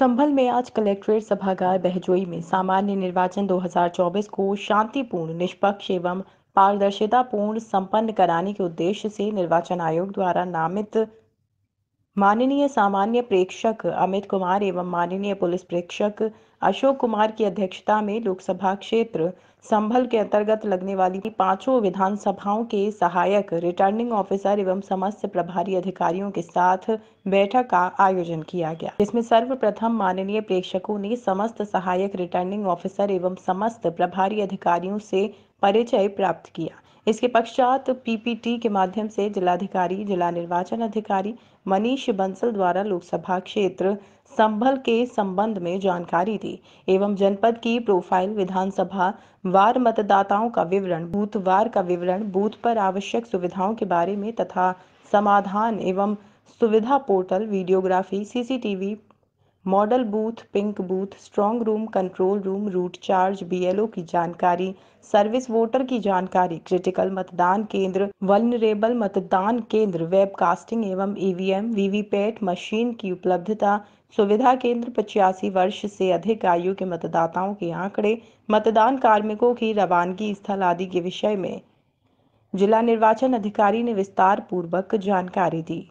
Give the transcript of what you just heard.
संभल में आज कलेक्ट्रेट सभागार बहजोई में सामान्य निर्वाचन 2024 को शांतिपूर्ण, निष्पक्ष एवं पारदर्शितापूर्ण संपन्न कराने के उद्देश्य से निर्वाचन आयोग द्वारा नामित माननीय सामान्य प्रेक्षक अमित कुमार एवं माननीय पुलिस प्रेक्षक अशोक कुमार की अध्यक्षता में लोकसभा क्षेत्र संभल के अंतर्गत लगने वाली पाँचों विधानसभाओं के सहायक, रिटर्निंग ऑफिसर एवं समस्त प्रभारी अधिकारियों के साथ बैठक का आयोजन किया गया। जिसमें सर्वप्रथम माननीय प्रेक्षकों ने समस्त सहायक, रिटर्निंग ऑफिसर एवं समस्त प्रभारी अधिकारियों से परिचय प्राप्त किया। इसके पश्चात पीपीटी के माध्यम से जिलाधिकारी, जिला निर्वाचन अधिकारी मनीष बंसल द्वारा लोकसभा क्षेत्र संभल के संबंध में जानकारी दी एवं जनपद की प्रोफ़ाइल विधानसभा वार मतदाताओं का विवरण, बूथ वार का विवरण, बूथ पर आवश्यक सुविधाओं के बारे में तथा समाधान एवं सुविधा portal, videography, CCTV model booth, pink booth strong room control room route charge BLO की जानकारी सर्विस वोटर की जानकारी क्रिटिकल मतदान केंद्र वनरेबल मतदान केंद्र वेबकास्टिंग एवं ईवीएम वीवीपैट मशीन की उपलब्धता, सुविधा केंद्र पचासी वर्ष से अधिक आयु के मतदाताओं के आंकड़े, मतदान कार्मिकों की रवानगी स्थल आदि के विषय में। जिला निर्वाचन अधिकारी ने विस्तार पूर्वक जानकारी दी।